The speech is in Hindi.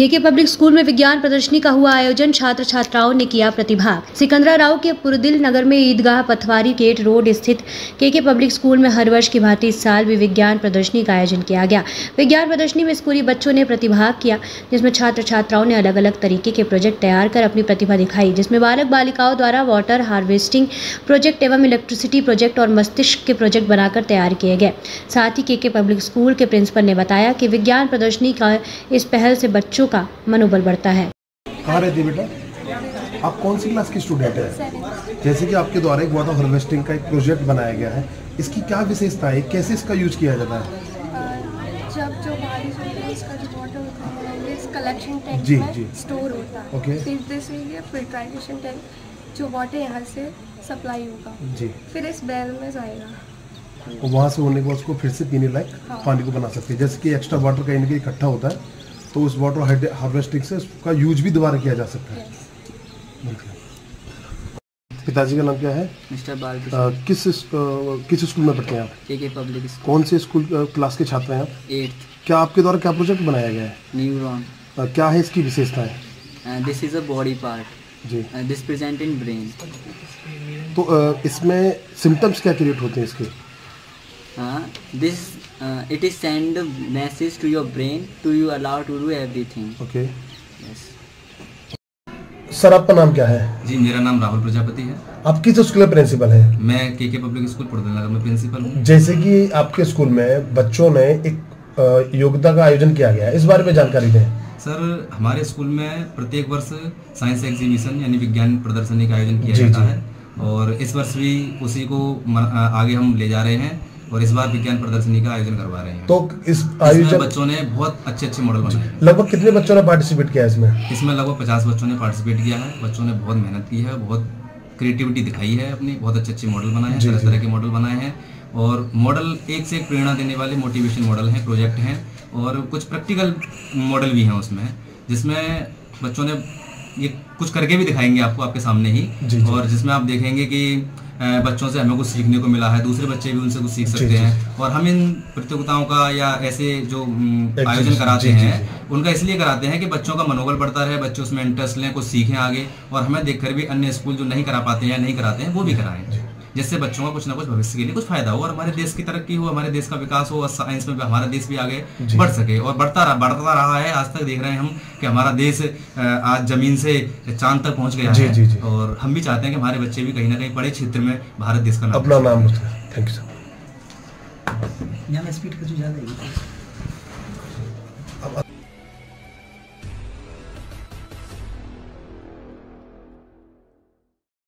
केके पब्लिक स्कूल में विज्ञान प्रदर्शनी का हुआ आयोजन छात्र छात्राओं ने किया प्रतिभाग सिकंदरा राव के पुरदिल नगर में ईदगाह पथवारी गेट रोड स्थित केके पब्लिक स्कूल में हर वर्ष की भांति इस साल भी विज्ञान प्रदर्शनी का आयोजन किया गया। विज्ञान प्रदर्शनी में स्कूली बच्चों ने प्रतिभाग किया, जिसमें छात्र छात्राओं ने अलग अलग तरीके के प्रोजेक्ट तैयार कर अपनी प्रतिभा दिखाई, जिसमें बालक बालिकाओं द्वारा वाटर हार्वेस्टिंग प्रोजेक्ट एवं इलेक्ट्रिसिटी प्रोजेक्ट और मस्तिष्क के प्रोजेक्ट बनाकर तैयार किए गए। साथ ही केके पब्लिक स्कूल के प्रिंसिपल ने बताया कि विज्ञान प्रदर्शनी का इस पहल से बच्चों का मनोबल बढ़ता है। कहाँ रहती है बेटा? आप कौन सी क्लास की स्टूडेंट है? जैसे कि आपके द्वारा एक वाटर हार्वेस्टिंग का एक प्रोजेक्ट बनाया गया है। इसकी क्या विशेषता है कैसे इसका यूज़ किया जाता है? जब जो बारिश होती है इसका जो वाटर होता है कलेक्शन टैंक जी, में जी। स्टोर होता है। ओके। फिर दिस फिल्ट्राइजेशन टैंक जो वाटर यहाँ से सप्लाई होगा। जी। फिर इस बैरल में जाएगा। और वहाँ से होने के बाद उसको फिर से पीने लायक हाँ। पानी को बना सकते हैं। जैसे कि एक्स्ट्रा वाटर कहीं ना कहीं इकट्ठा होता है तो उस वाटर हार्वेस्टिंग से उसका यूज़ भी दोबारा किया जा सकता है। पिताजी का नाम क्या है? मिस्टर बाल किस किस स्कूल में पढ़ते हैं आप? के के पब्लिक कौन से स्कूल क्लास के छात्र हैं आप? एट्थ क्या आपके द्वारा क्या प्रोजेक्ट बनाया गया है? न्यूरॉन क्या है इसकी विशेषताएँ? This is a body part ji. This present in brain तो इसमें सिम्टम्स क्या क्रिएट होते हैं इसके? This it is send message to your brain to you allow to do everything okay yes sir आपका नाम क्या है? जी मेरा नाम राहुल प्रजापति है। आप किस स्कूल में प्रिंसिपल हैं? मैं के के पब्लिक स्कूल पुरदल नगर में प्रिंसिपल हूँ। जैसे कि आपके स्कूल में बच्चों ने एक योग्यता का आयोजन किया गया है इस बारे में जानकारी दें। सर हमारे स्कूल में प्रत्येक वर्ष साइंस एग्जीबिशन यानी विज्ञान प्रदर्शनी का आयोजन किया जाता है। और इस वर्ष भी उसी को आगे हम ले जा रहे हैं। और इस बार विज्ञान प्रदर्शनी का आयोजन करवा रहे हैं। तो इस आयोजन बच्चों ने बहुत अच्छे अच्छे मॉडल बनाए लगभग कितने बच्चों ने पार्टिसिपेट किया है इसमें? इसमें लगभग पचास बच्चों ने पार्टिसिपेट किया है। बच्चों ने बहुत मेहनत की है बहुत क्रिएटिविटी दिखाई है अपनी बहुत अच्छे अच्छे मॉडल बनाए हैं तरह तरह के मॉडल बनाए हैं। और मॉडल एक से एक प्रेरणा देने वाले मोटिवेशन मॉडल हैं प्रोजेक्ट हैं। और कुछ प्रैक्टिकल मॉडल भी हैं उसमें जिसमें बच्चों ने ये कुछ करके भी दिखाएँगे आपको आपके सामने ही। और जिसमें आप देखेंगे कि बच्चों से हमें कुछ सीखने को मिला है दूसरे बच्चे भी उनसे कुछ सीख सकते जी। हैं और हम इन प्रतियोगिताओं का या ऐसे जो आयोजन कराते जी, हैं। उनका इसलिए कराते हैं कि बच्चों का मनोबल बढ़ता रहे बच्चे उसमें इंटरेस्ट लें कुछ सीखें आगे और हमें देखकर भी अन्य स्कूल जो नहीं करा पाते हैं या नहीं कराते हैं वो भी कराएँ जिससे बच्चों का कुछ ना कुछ भविष्य के लिए कुछ फ़ायदा हो और हमारे देश की तरक्की हो हमारे देश का विकास हो और साइंस में भी हमारा देश भी आगे बढ़ सके और बढ़ता रहा बढ़ता रहा है। आज तक देख रहे हैं हम कि हमारा देश आज ज़मीन से चाँद तक पहुँच गया जी, है जी, जी। और हम भी चाहते हैं कि हमारे बच्चे भी कहीं ना कहीं बड़े क्षेत्र में भारत देश का नाम अपना नाम थैंक यू सर स्पीड कुछ ज़्यादा है।